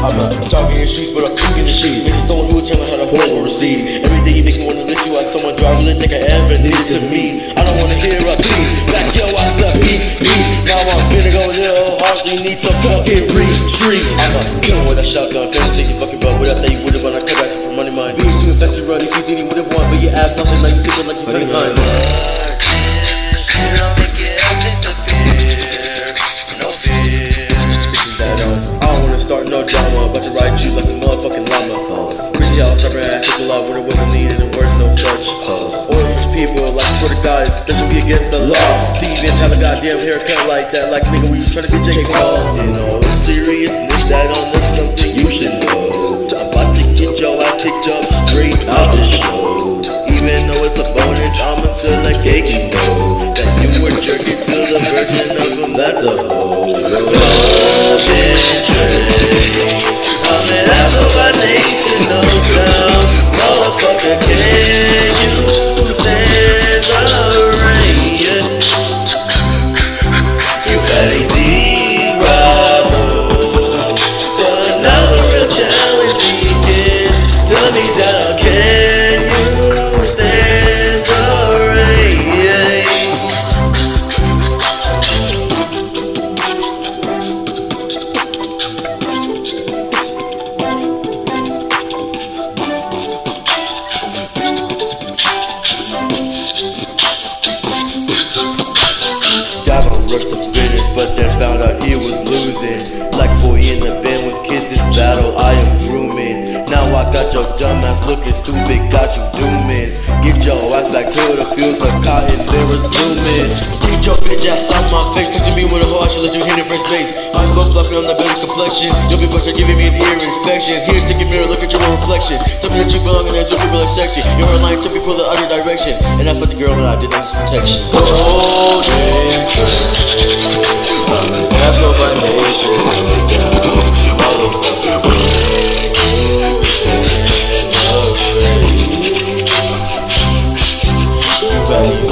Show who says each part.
Speaker 1: I'm a in the streets, but I'm king in the sheets. Making someone who tell me how to want will receive. Everything you make me wanna lift you like someone do I really think I ever needed to meet. I don't wanna hear a beat. Back yo, I said beat, beat. Now I'm finna go little hard, need to fucking retreat. I'm a killer with a shotgun, finish taking fucking butt. What I thought you would've when I cut back for money mine. Beats too infected, run if you didn't would've won, but your ass nothing like you sitting like you're honey. About to ride you like a motherfucking llama. Pretty y'all stubborn took a lot when it wasn't needed and words no such. Oil rich people, like swear to God, that should be against the law. To even have a goddamn haircut like that, like nigga, we trying to be Jake Paul. You know, seriousness, that on this something you should know. I'm about to get your ass kicked up rushed I got your dumb ass looking stupid, got you dooming. Get your ass back to the fields of cotton, there was blooming. Get your bitch ass out my face, talk to me with a hoe, I should let you hit in first base. I'm both fluffy on the better complexion. Your people are giving me an ear infection. Here's the mirror, look at your own reflection. Tell me that you belong in two people like section. You're a line, two people the other direction. And I put the girl and I did not protection. Oh, yeah. fellas.